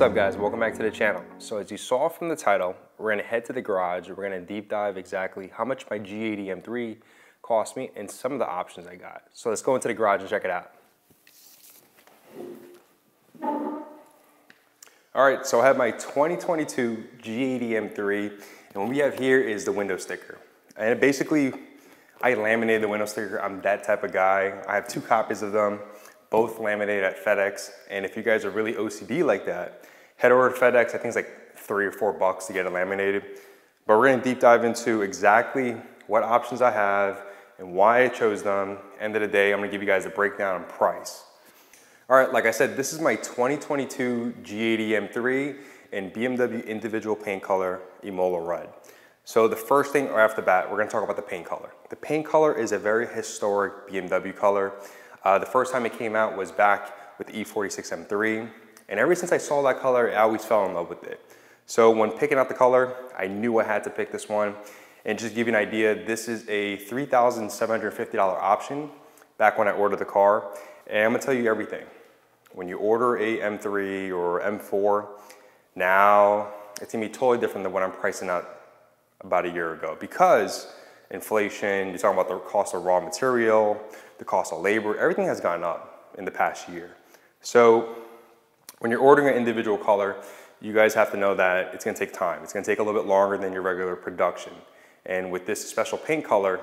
What's up guys, welcome back to the channel. So as you saw from the title, we're gonna head to the garage, we're gonna deep dive exactly how much my G80 M3 cost me and some of the options I got. So let's go into the garage and check it out. All right, so I have my 2022 G80 M3, and what we have here is the window sticker. And basically, I laminated the window sticker. I'm that type of guy. I have two copies of them, both laminated at FedEx. And if you guys are really OCD like that, head over to FedEx. I think it's like three or four bucks to get it laminated. But we're gonna deep dive into exactly what options I have and why I chose them. End of the day, I'm gonna give you guys a breakdown on price. All right, like I said, this is my 2022 G80 M3 in BMW individual paint color Imola Red. So the first thing right off the bat, we're gonna talk about the paint color. The paint color is a very historic BMW color. Uh, the first time it came out was back with the E46 M3. And ever since I saw that color, I always fell in love with it. So when picking out the color, I knew I had to pick this one. And just to give you an idea, this is a $3,750 option back when I ordered the car. And I'm gonna tell you everything. When you order a M3 or M4, now it's gonna be totally different than what I'm pricing out about a year ago because inflation, you're talking about the cost of raw material, the cost of labor, everything has gone up in the past year. So when you're ordering an individual color, you guys have to know that it's gonna take time. It's gonna take a little bit longer than your regular production. And with this special paint color,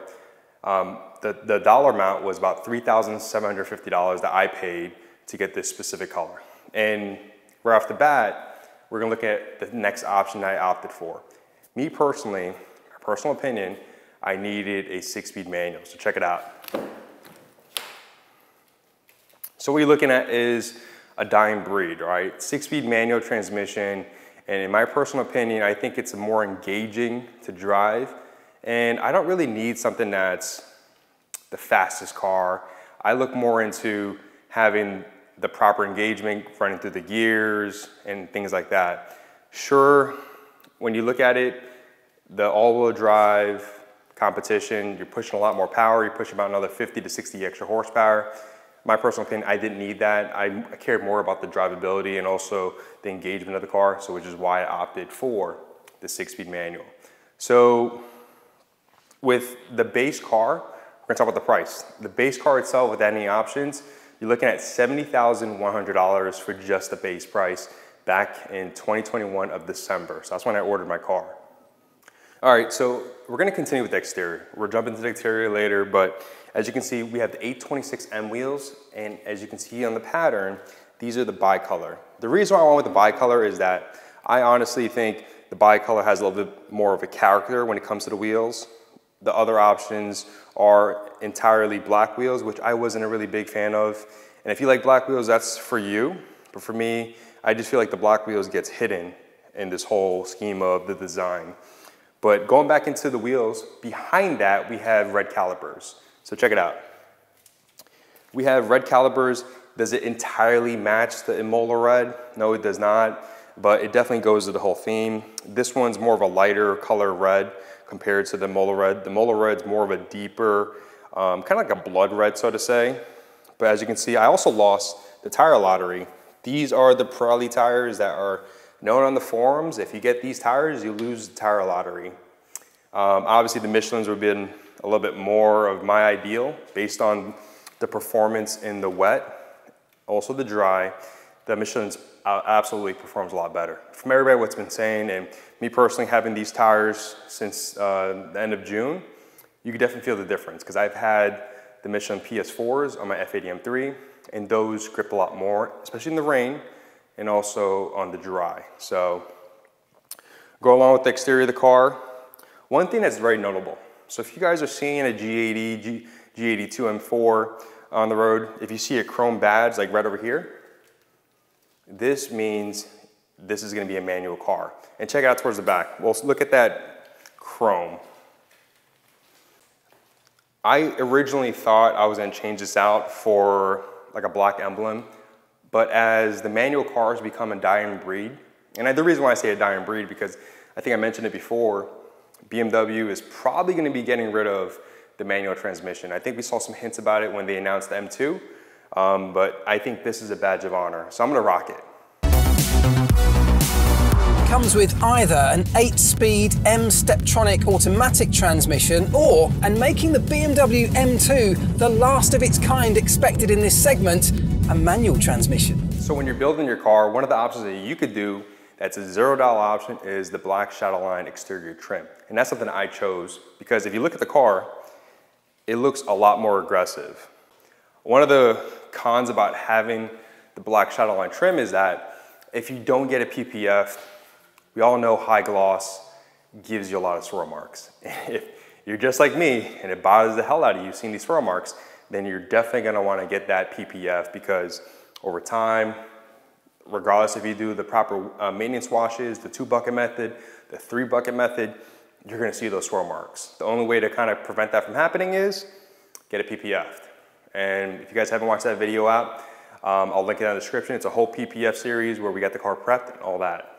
um, the, the dollar amount was about $3,750 that I paid to get this specific color. And right off the bat, we're gonna look at the next option I opted for. Me personally, my personal opinion, I needed a six-speed manual, so check it out. So what you're looking at is a dying breed, right? Six-speed manual transmission, and in my personal opinion, I think it's more engaging to drive, and I don't really need something that's the fastest car. I look more into having the proper engagement running through the gears and things like that. Sure, when you look at it, the all-wheel drive competition, you're pushing a lot more power, you're pushing about another 50 to 60 extra horsepower. My personal opinion, I didn't need that. I, I cared more about the drivability and also the engagement of the car, so which is why I opted for the six-speed manual. So with the base car, we're gonna talk about the price. The base car itself with any options, you're looking at $70,100 for just the base price back in 2021 of December. So that's when I ordered my car. All right, so we're gonna continue with the exterior. We'll jump into the exterior later, but as you can see, we have the 826M wheels, and as you can see on the pattern, these are the bicolor. The reason why I went with the bicolor is that I honestly think the bicolor has a little bit more of a character when it comes to the wheels. The other options are entirely black wheels, which I wasn't a really big fan of. And if you like black wheels, that's for you. But for me, I just feel like the black wheels gets hidden in this whole scheme of the design. But going back into the wheels, behind that, we have red calipers. So check it out. We have red calipers. Does it entirely match the Imola red? No, it does not, but it definitely goes to the whole theme. This one's more of a lighter color red compared to the Imola Red. The Imola Red's more of a deeper, um, kind of like a blood red, so to say. But as you can see, I also lost the tire lottery. These are the Pirelli tires that are known on the forums. If you get these tires, you lose the tire lottery. Um, obviously, the Michelins would have been a little bit more of my ideal based on the performance in the wet, also the dry. The Michelin's uh, absolutely performs a lot better. From everybody what's been saying, and me personally having these tires since uh, the end of June, you can definitely feel the difference because I've had the Michelin PS4s on my F80 M3 and those grip a lot more, especially in the rain and also on the dry. So go along with the exterior of the car. One thing that's very notable. So if you guys are seeing a G80, G, G82 M4 on the road, if you see a chrome badge like right over here, this means this is gonna be a manual car. And check out towards the back. Well, look at that chrome. I originally thought I was gonna change this out for like a black emblem, but as the manual cars become a dying breed, and the reason why I say a dying breed because I think I mentioned it before, BMW is probably gonna be getting rid of the manual transmission. I think we saw some hints about it when they announced the M2, um, but I think this is a badge of honor. So I'm gonna rock it. comes with either an 8-speed M Steptronic automatic transmission or, and making the BMW M2 the last of its kind expected in this segment, a manual transmission. So when you're building your car, one of the options that you could do that's a zero dollar option is the black shadow line exterior trim. And that's something I chose because if you look at the car, it looks a lot more aggressive. One of the cons about having the black shadow line trim is that if you don't get a PPF, we all know high gloss gives you a lot of swirl marks. if you're just like me and it bothers the hell out of you seeing these swirl marks, then you're definitely gonna wanna get that PPF because over time, regardless if you do the proper uh, maintenance washes, the two bucket method, the three bucket method, you're gonna see those swirl marks. The only way to kind of prevent that from happening is get a PPF. And if you guys haven't watched that video out, um, I'll link it in the description. It's a whole PPF series where we got the car prepped and all that.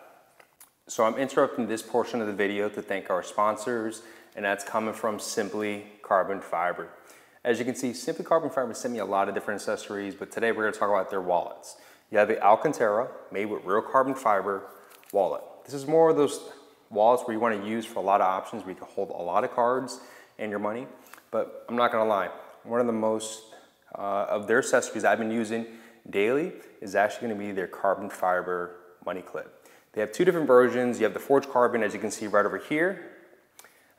So I'm interrupting this portion of the video to thank our sponsors, and that's coming from Simply Carbon Fiber. As you can see, Simply Carbon Fiber sent me a lot of different accessories, but today we're gonna talk about their wallets. You have the Alcantara made with real carbon fiber wallet. This is more of those wallets where you wanna use for a lot of options where you can hold a lot of cards and your money. But I'm not gonna lie, one of the most uh, of their accessories I've been using daily is actually gonna be their carbon fiber money clip. They have two different versions. You have the forged carbon, as you can see right over here.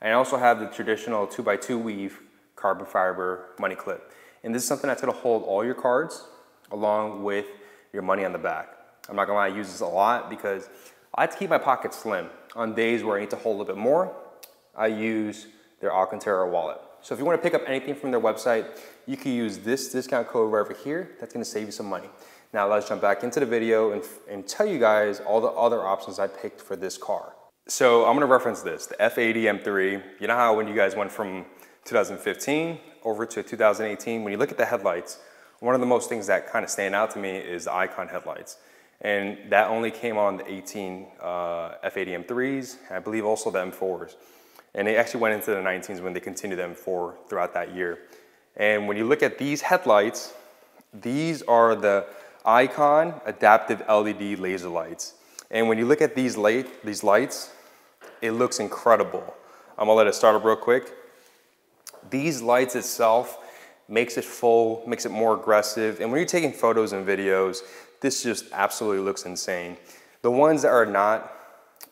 And I also have the traditional two by two weave carbon fiber money clip. And this is something that's gonna hold all your cards along with your money on the back. I'm not gonna lie, I use this a lot because I like to keep my pockets slim. On days where I need to hold a little bit more, I use their Alcantara wallet. So if you wanna pick up anything from their website, you can use this discount code right over here. That's gonna save you some money. Now let's jump back into the video and, and tell you guys all the other options I picked for this car. So I'm gonna reference this, the F80 M3. You know how when you guys went from 2015 over to 2018, when you look at the headlights, one of the most things that kind of stand out to me is the Icon headlights. And that only came on the 18 uh, F80 M3s, I believe also the M4s. And they actually went into the 19s when they continued the M4 throughout that year. And when you look at these headlights, these are the Icon adaptive LED laser lights. And when you look at these, light, these lights, it looks incredible. I'm gonna let it start up real quick. These lights itself makes it full, makes it more aggressive. And when you're taking photos and videos, this just absolutely looks insane. The ones that are not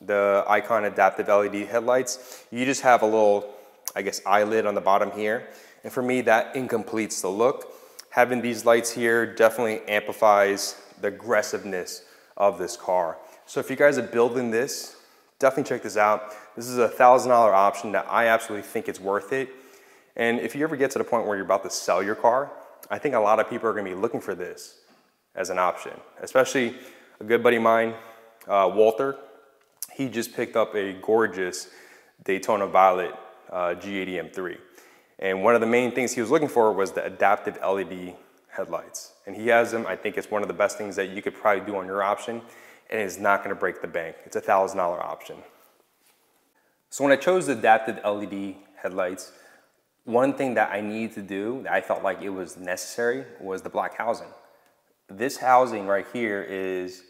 the Icon Adaptive LED headlights, you just have a little, I guess, eyelid on the bottom here. And for me, that incompletes the look. Having these lights here definitely amplifies the aggressiveness of this car. So if you guys are building this, definitely check this out. This is a $1,000 option that I absolutely think it's worth it. And if you ever get to the point where you're about to sell your car, I think a lot of people are gonna be looking for this as an option, especially a good buddy of mine, uh, Walter. He just picked up a gorgeous Daytona Violet uh, G80 M3. And one of the main things he was looking for was the adaptive LED headlights. And he has them. I think it's one of the best things that you could probably do on your option and it's not gonna break the bank. It's a $1,000 option. So when I chose the adaptive LED headlights, one thing that I needed to do that I felt like it was necessary was the black housing. This housing right here is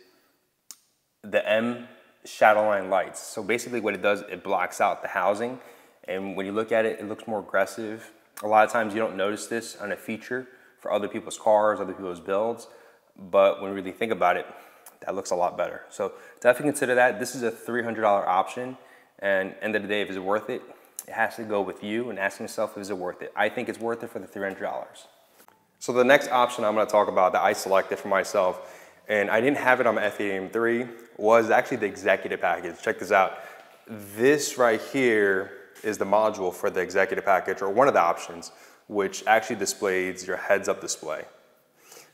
the M Shadowline lights. So basically what it does, it blocks out the housing. And when you look at it, it looks more aggressive. A lot of times you don't notice this on a feature for other people's cars, other people's builds. But when you really think about it, that looks a lot better. So definitely consider that. This is a $300 option. And end of the day, if it's worth it, it has to go with you and asking yourself, is it worth it? I think it's worth it for the $300. So the next option I'm gonna talk about that I selected for myself, and I didn't have it on my F80 M3, was actually the executive package. Check this out. This right here is the module for the executive package, or one of the options, which actually displays your heads-up display.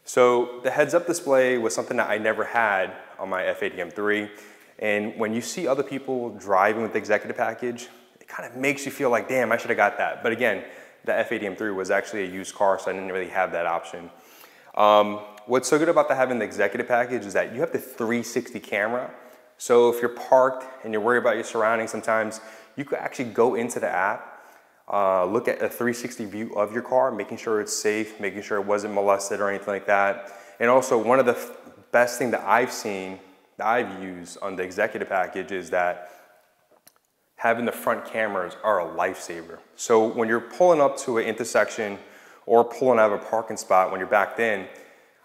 So the heads-up display was something that I never had on my F80 M3, and when you see other people driving with the executive package, kind of makes you feel like, damn, I should have got that. But again, the F80 M3 was actually a used car, so I didn't really have that option. Um, what's so good about the having the executive package is that you have the 360 camera. So if you're parked and you're worried about your surroundings sometimes, you could actually go into the app, uh, look at a 360 view of your car, making sure it's safe, making sure it wasn't molested or anything like that. And also one of the best thing that I've seen that I've used on the executive package is that having the front cameras are a lifesaver. So when you're pulling up to an intersection or pulling out of a parking spot when you're backed in,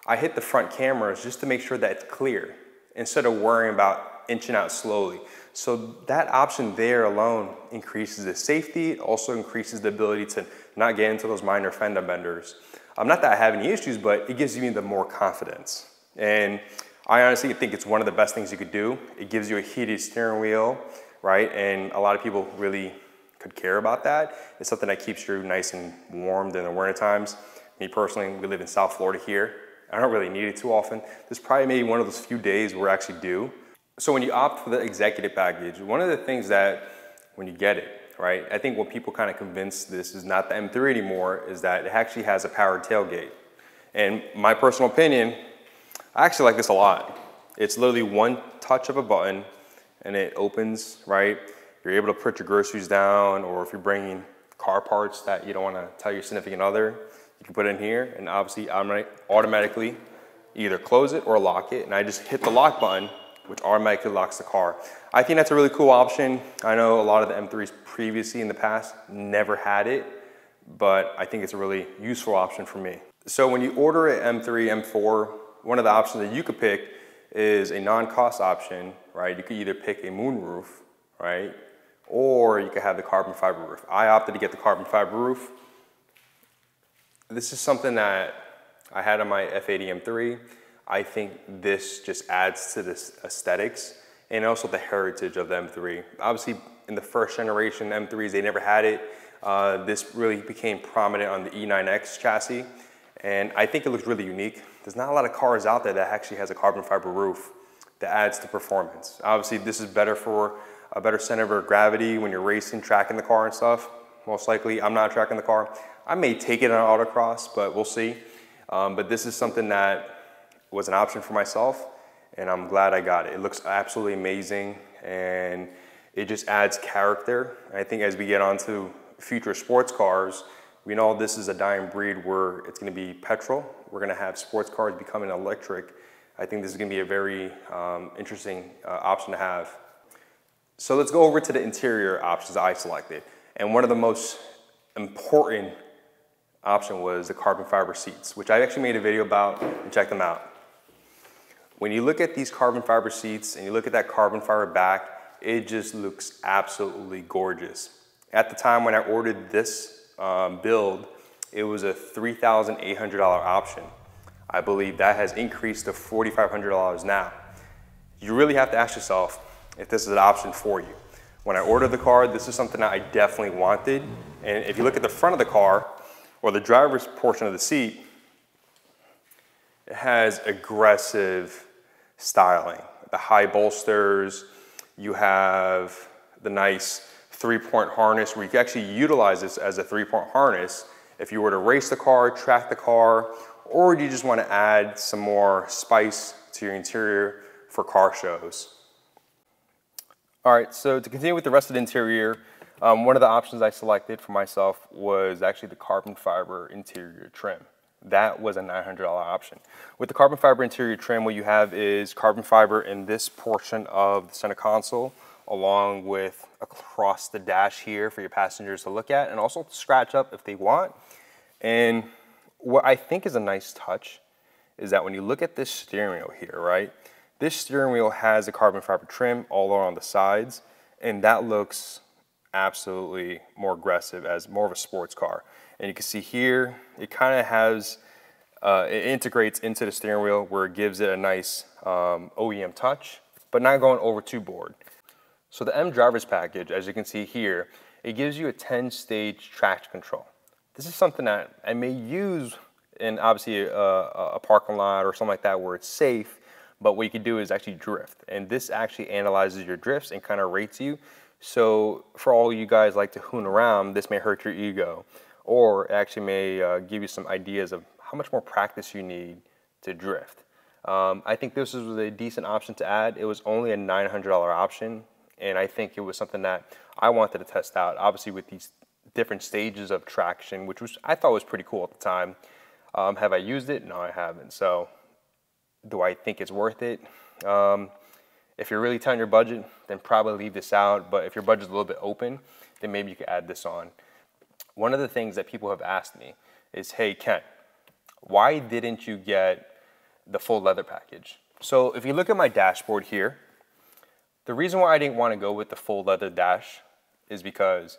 I hit the front cameras just to make sure that it's clear instead of worrying about inching out slowly. So that option there alone increases the safety, it also increases the ability to not get into those minor fender benders. Um, not that I have any issues, but it gives me the more confidence. And I honestly think it's one of the best things you could do. It gives you a heated steering wheel, right? And a lot of people really could care about that. It's something that keeps you nice and warm during the winter times. Me personally, we live in South Florida here. I don't really need it too often. This probably maybe one of those few days where I actually do. So when you opt for the executive package, one of the things that when you get it, right, I think what people kind of convince this is not the M3 anymore is that it actually has a powered tailgate. And my personal opinion, I actually like this a lot. It's literally one touch of a button and it opens, right? You're able to put your groceries down or if you're bringing car parts that you don't want to tell your significant other, you can put it in here and obviously automatically either close it or lock it. And I just hit the lock button, which automatically locks the car. I think that's a really cool option. I know a lot of the M3s previously in the past never had it, but I think it's a really useful option for me. So when you order an M3, M4, one of the options that you could pick is a non-cost option, right? You could either pick a moonroof, right? Or you could have the carbon fiber roof. I opted to get the carbon fiber roof. This is something that I had on my F80 M3. I think this just adds to this aesthetics and also the heritage of the M3. Obviously, in the first generation M3s, they never had it. Uh, this really became prominent on the E9X chassis. And I think it looks really unique. There's not a lot of cars out there that actually has a carbon fiber roof that adds to performance. Obviously, this is better for a better center of gravity when you're racing, tracking the car and stuff. Most likely, I'm not tracking the car. I may take it on autocross, but we'll see. Um, but this is something that was an option for myself, and I'm glad I got it. It looks absolutely amazing, and it just adds character. I think as we get onto future sports cars, we know this is a dying breed where it's gonna be petrol. We're gonna have sports cars becoming electric. I think this is gonna be a very um, interesting uh, option to have. So let's go over to the interior options I selected. And one of the most important option was the carbon fiber seats, which I actually made a video about and check them out. When you look at these carbon fiber seats and you look at that carbon fiber back, it just looks absolutely gorgeous. At the time when I ordered this um, build, it was a $3,800 option. I believe that has increased to $4,500 now. You really have to ask yourself if this is an option for you. When I ordered the car, this is something that I definitely wanted. And if you look at the front of the car, or the driver's portion of the seat, it has aggressive styling. The high bolsters, you have the nice three-point harness where you can actually utilize this as a three-point harness if you were to race the car, track the car, or do you just want to add some more spice to your interior for car shows. All right, so to continue with the rest of the interior, um, one of the options I selected for myself was actually the carbon fiber interior trim. That was a $900 option. With the carbon fiber interior trim, what you have is carbon fiber in this portion of the center console, along with across the dash here for your passengers to look at and also scratch up if they want. And what I think is a nice touch is that when you look at this steering wheel here, right? This steering wheel has a carbon fiber trim all around the sides, and that looks absolutely more aggressive as more of a sports car. And you can see here, it kind of has, uh, it integrates into the steering wheel where it gives it a nice um, OEM touch, but not going over too board. So the M drivers package, as you can see here, it gives you a 10 stage traction control. This is something that I may use in obviously a, a parking lot or something like that where it's safe, but what you can do is actually drift. And this actually analyzes your drifts and kind of rates you. So for all you guys like to hoon around, this may hurt your ego or actually may uh, give you some ideas of how much more practice you need to drift. Um, I think this was a decent option to add. It was only a $900 option and I think it was something that I wanted to test out. Obviously, with these different stages of traction, which was I thought was pretty cool at the time. Um, have I used it? No, I haven't. So, do I think it's worth it? Um, If you're really tight on your budget, then probably leave this out. But if your budget's a little bit open, then maybe you could add this on. One of the things that people have asked me is, hey, Ken, why didn't you get the full leather package? So if you look at my dashboard here, the reason why I didn't want to go with the full leather dash is because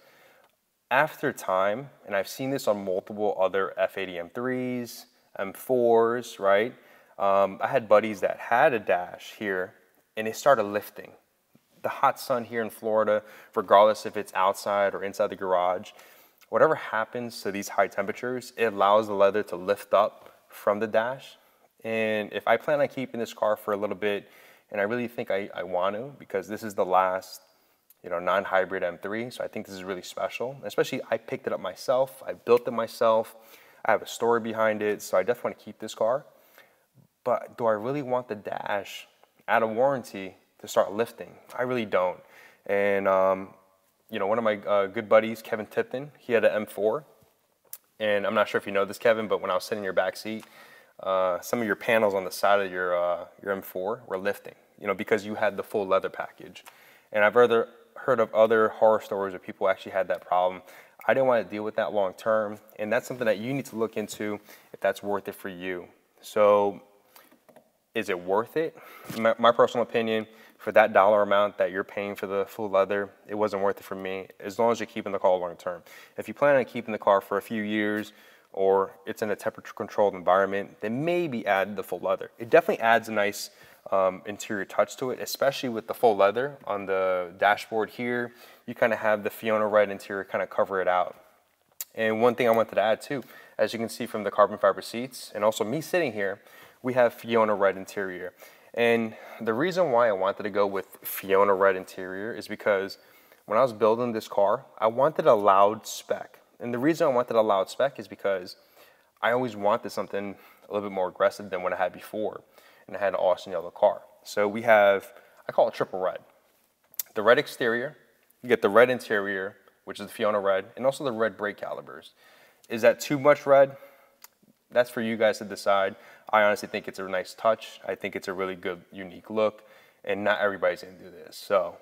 after time, and I've seen this on multiple other F80 M3s, M4s, right? Um, I had buddies that had a dash here and it started lifting. The hot sun here in Florida, regardless if it's outside or inside the garage, whatever happens to these high temperatures, it allows the leather to lift up from the dash. And if I plan on keeping this car for a little bit, and I really think I, I want to, because this is the last you know, non-hybrid M3, so I think this is really special. Especially, I picked it up myself, I built it myself, I have a story behind it, so I definitely want to keep this car. But do I really want the dash out of warranty to start lifting? I really don't. And um, you know, one of my uh, good buddies, Kevin Tipton, he had an M4, and I'm not sure if you know this, Kevin, but when I was sitting in your back seat, uh, some of your panels on the side of your uh, your M4 were lifting. You know, because you had the full leather package. And I've heard heard of other horror stories where people actually had that problem. I didn't want to deal with that long term, and that's something that you need to look into if that's worth it for you. So, is it worth it? My, my personal opinion, for that dollar amount that you're paying for the full leather, it wasn't worth it for me, as long as you're keeping the car long term. If you plan on keeping the car for a few years, or it's in a temperature controlled environment, then maybe add the full leather. It definitely adds a nice um, interior touch to it, especially with the full leather on the dashboard here. You kind of have the Fiona red interior kind of cover it out. And one thing I wanted to add too, as you can see from the carbon fiber seats and also me sitting here, we have Fiona red interior. And the reason why I wanted to go with Fiona red interior is because when I was building this car, I wanted a loud spec. And the reason I wanted a loud spec is because I always wanted something a little bit more aggressive than what I had before and I had an Austin yellow car. So we have, I call it triple red. The red exterior, you get the red interior, which is the Fiona red, and also the red brake calipers. Is that too much red? That's for you guys to decide. I honestly think it's a nice touch. I think it's a really good, unique look, and not everybody's gonna do this, so.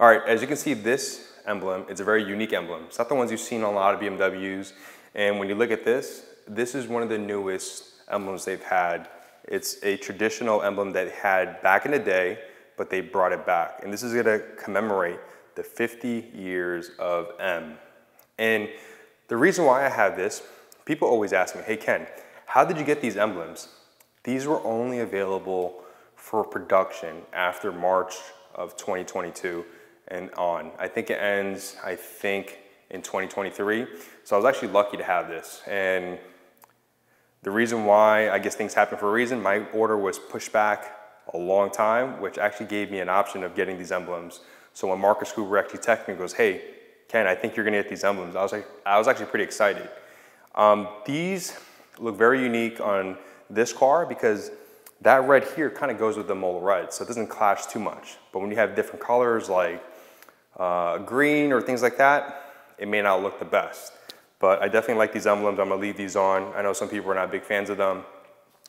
All right, as you can see, this emblem, it's a very unique emblem. It's not the ones you've seen on a lot of BMWs, and when you look at this, this is one of the newest emblems they've had it's a traditional emblem that had back in the day, but they brought it back. And this is gonna commemorate the 50 years of M. And the reason why I have this, people always ask me, hey Ken, how did you get these emblems? These were only available for production after March of 2022 and on. I think it ends, I think, in 2023. So I was actually lucky to have this. And the reason why, I guess things happen for a reason, my order was pushed back a long time, which actually gave me an option of getting these emblems. So when Marcus Cooper actually texted me and goes, hey, Ken, I think you're gonna get these emblems, I was, like, I was actually pretty excited. Um, these look very unique on this car because that red here kind of goes with the Imola red, so it doesn't clash too much. But when you have different colors like uh, green or things like that, it may not look the best. But I definitely like these emblems. I'm gonna leave these on. I know some people are not big fans of them.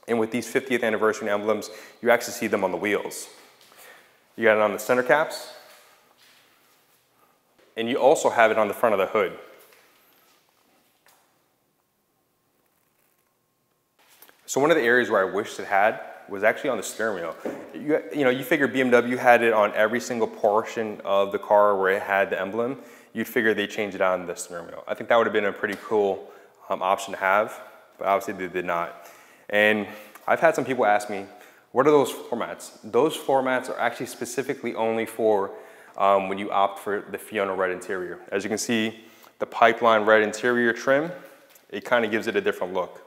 And with these 50th anniversary emblems, you actually see them on the wheels. You got it on the center caps, and you also have it on the front of the hood. So one of the areas where I wished it had was actually on the steering wheel. You, you know, you figure BMW had it on every single portion of the car where it had the emblem you'd figure they changed it on the steering wheel. I think that would have been a pretty cool um, option to have, but obviously they did not. And I've had some people ask me, what are those formats? Those formats are actually specifically only for um, when you opt for the Fiona red interior. As you can see, the pipeline red interior trim, it kind of gives it a different look.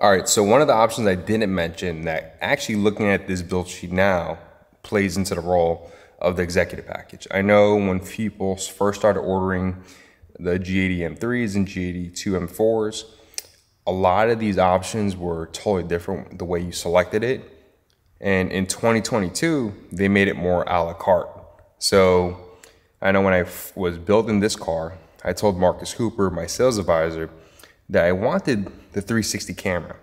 All right, so one of the options I didn't mention that actually looking at this build sheet now plays into the role of the executive package. I know when people first started ordering the G80 M3s and G82 M4s, a lot of these options were totally different the way you selected it. And in 2022, they made it more a la carte. So I know when I was building this car, I told Marcus Cooper, my sales advisor, that I wanted the 360 camera.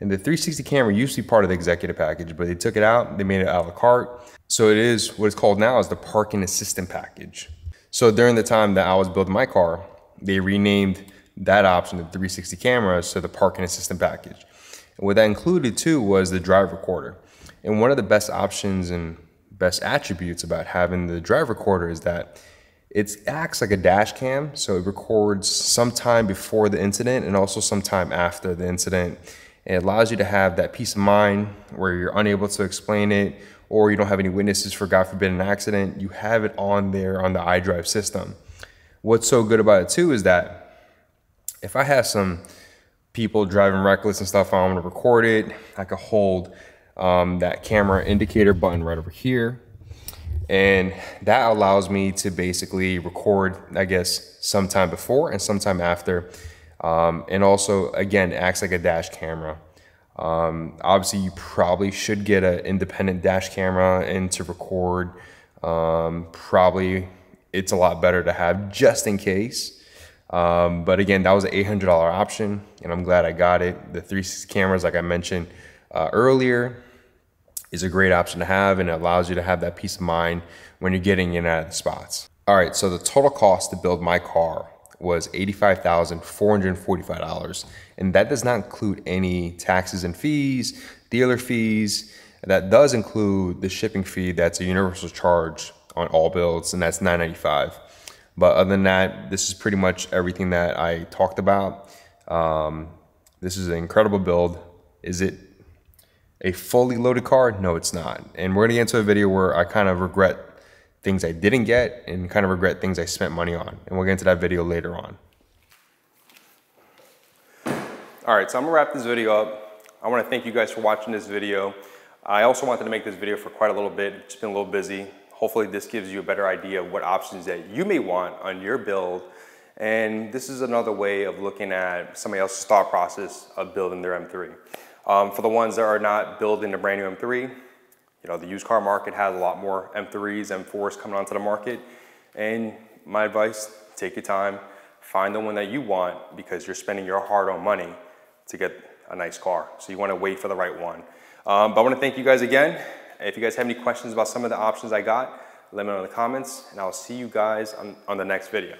And the 360 camera used to be part of the executive package, but they took it out, they made it a la carte. So it is what it's called now is the parking assistant package. So during the time that I was building my car, they renamed that option, the 360 cameras, to the parking assistant package. And what that included too was the drive recorder. And one of the best options and best attributes about having the drive recorder is that it acts like a dash cam. So it records sometime before the incident and also sometime after the incident. It allows you to have that peace of mind where you're unable to explain it or you don't have any witnesses for God forbid an accident. You have it on there on the iDrive system. What's so good about it too is that if I have some people driving reckless and stuff, I want to record it. I could hold um, that camera indicator button right over here. And that allows me to basically record, I guess, sometime before and sometime after. Um, and also, again, acts like a dash camera. Um, obviously, you probably should get an independent dash camera and to record. Um, probably it's a lot better to have just in case. Um, but again, that was an $800 option, and I'm glad I got it. The 360 cameras, like I mentioned uh, earlier, is a great option to have and it allows you to have that peace of mind when you're getting in and out of the spots. All right, so the total cost to build my car was $85,445. And that does not include any taxes and fees, dealer fees. That does include the shipping fee that's a universal charge on all builds, and that's 995. But other than that, this is pretty much everything that I talked about. Um, this is an incredible build. Is it a fully loaded car? No, it's not. And we're gonna get into a video where I kind of regret things I didn't get and kind of regret things I spent money on. And we'll get into that video later on. All right, so I'm gonna wrap this video up. I wanna thank you guys for watching this video. I also wanted to make this video for quite a little bit. It's been a little busy. Hopefully this gives you a better idea of what options that you may want on your build. And this is another way of looking at somebody else's thought process of building their M3. Um, for the ones that are not building a brand new M3, you know, the used car market has a lot more M3s, M4s coming onto the market. And my advice, take your time, find the one that you want because you're spending your hard-earned money to get a nice car. So you wanna wait for the right one. Um, but I wanna thank you guys again. If you guys have any questions about some of the options I got, let me know in the comments and I'll see you guys on, on the next video.